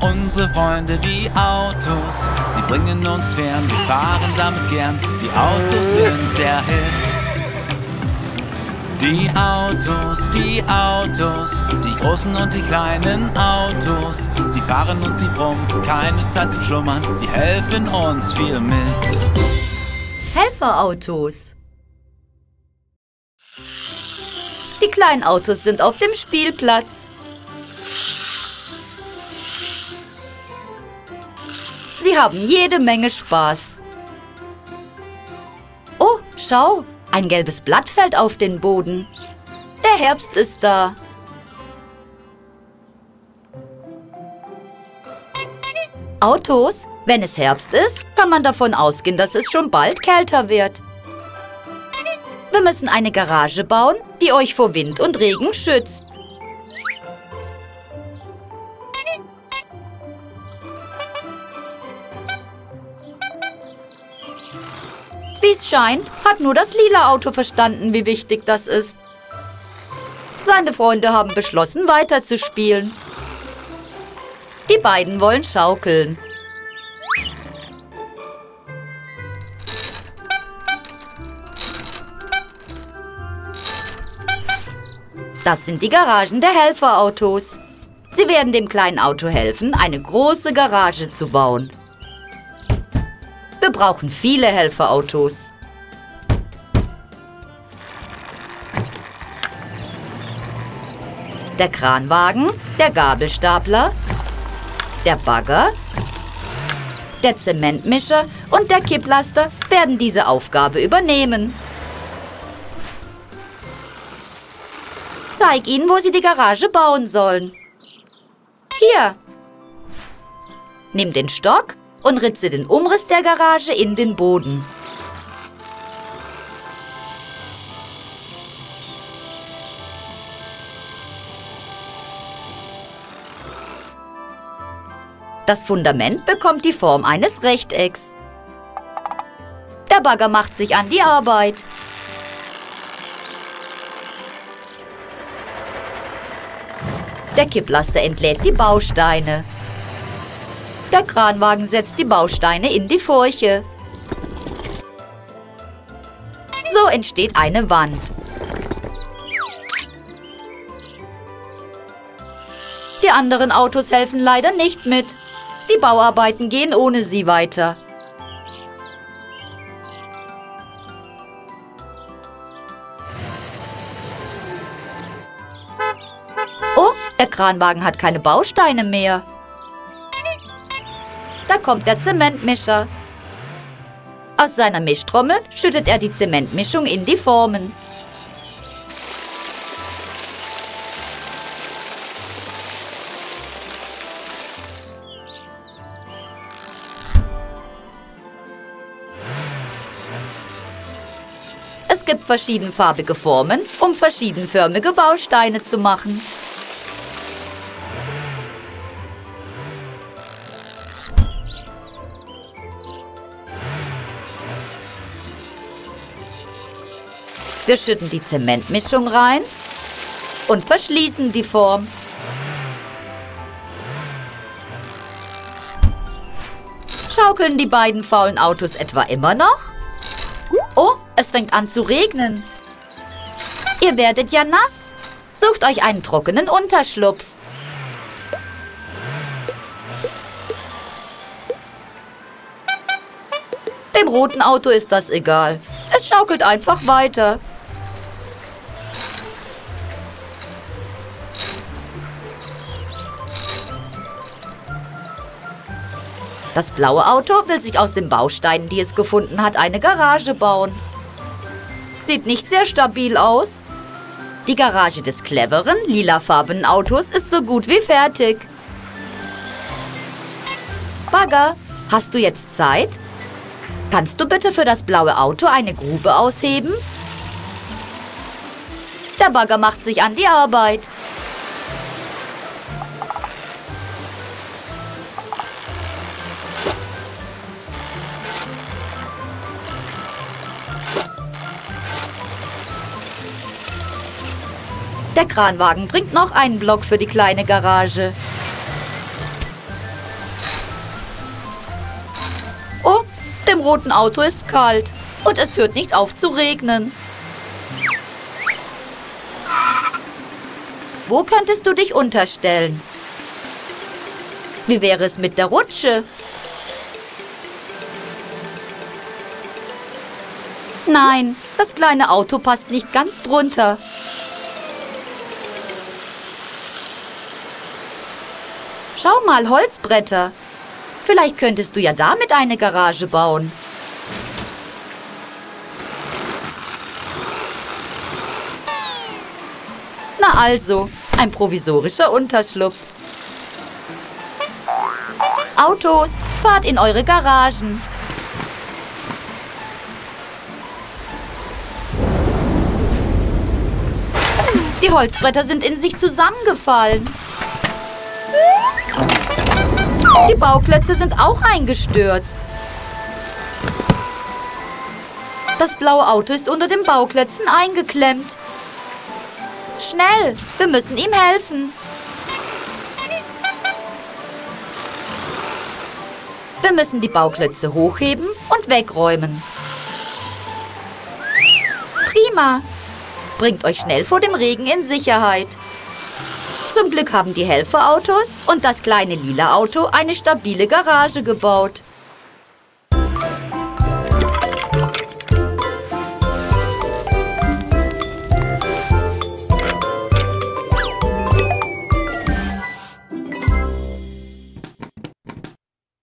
Unsere Freunde, die Autos, sie bringen uns fern, wir fahren damit gern. Die Autos sind der Hit. Die Autos, die Autos, die großen und die kleinen Autos. Sie fahren und sie brummen, keine Zeit zum Schlummern, sie helfen uns viel mit. Helferautos. Die kleinen Autos sind auf dem Spielplatz. Sie haben jede Menge Spaß. Oh, schau, ein gelbes Blatt fällt auf den Boden. Der Herbst ist da. Autos? Wenn es Herbst ist, kann man davon ausgehen, dass es schon bald kälter wird. Wir müssen eine Garage bauen, die euch vor Wind und Regen schützt. Wie es scheint, hat nur das lila Auto verstanden, wie wichtig das ist. Seine Freunde haben beschlossen, weiterzuspielen. Die beiden wollen schaukeln. Das sind die Garagen der Helferautos. Sie werden dem kleinen Auto helfen, eine große Garage zu bauen. Wir brauchen viele Helferautos. Der Kranwagen, der Gabelstapler, der Bagger, der Zementmischer und der Kipplaster werden diese Aufgabe übernehmen. Zeig ihnen, wo sie die Garage bauen sollen. Hier. Nimm den Stock und ritze den Umriss der Garage in den Boden. Das Fundament bekommt die Form eines Rechtecks. Der Bagger macht sich an die Arbeit. Der Kipplaster entlädt die Bausteine. Der Kranwagen setzt die Bausteine in die Furche. So entsteht eine Wand. Die anderen Autos helfen leider nicht mit. Die Bauarbeiten gehen ohne sie weiter. Oh, der Kranwagen hat keine Bausteine mehr. Da kommt der Zementmischer. Aus seiner Mischtrommel schüttet er die Zementmischung in die Formen. Es gibt verschiedenfarbige Formen, um verschiedenförmige Bausteine zu machen. Wir schütten die Zementmischung rein und verschließen die Form. Schaukeln die beiden faulen Autos etwa immer noch? Oh, es fängt an zu regnen. Ihr werdet ja nass. Sucht euch einen trockenen Unterschlupf. Dem roten Auto ist das egal. Es schaukelt einfach weiter. Das blaue Auto will sich aus den Bausteinen, die es gefunden hat, eine Garage bauen. Sieht nicht sehr stabil aus. Die Garage des cleveren, lilafarbenen Autos ist so gut wie fertig. Bagger, hast du jetzt Zeit? Kannst du bitte für das blaue Auto eine Grube ausheben? Der Bagger macht sich an die Arbeit. Der Kranwagen bringt noch einen Block für die kleine Garage. Oh, dem roten Auto ist kalt. Und es hört nicht auf zu regnen. Wo könntest du dich unterstellen? Wie wäre es mit der Rutsche? Nein, das kleine Auto passt nicht ganz drunter. Schau mal, Holzbretter. Vielleicht könntest du ja damit eine Garage bauen. Na also, ein provisorischer Unterschlupf. Autos, fahrt in eure Garagen. Die Holzbretter sind in sich zusammengefallen. Die Bauklötze sind auch eingestürzt. Das blaue Auto ist unter den Bauklötzen eingeklemmt. Schnell, wir müssen ihm helfen. Wir müssen die Bauklötze hochheben und wegräumen. Prima. Bringt euch schnell vor dem Regen in Sicherheit. Zum Glück haben die Helferautos und das kleine lila Auto eine stabile Garage gebaut.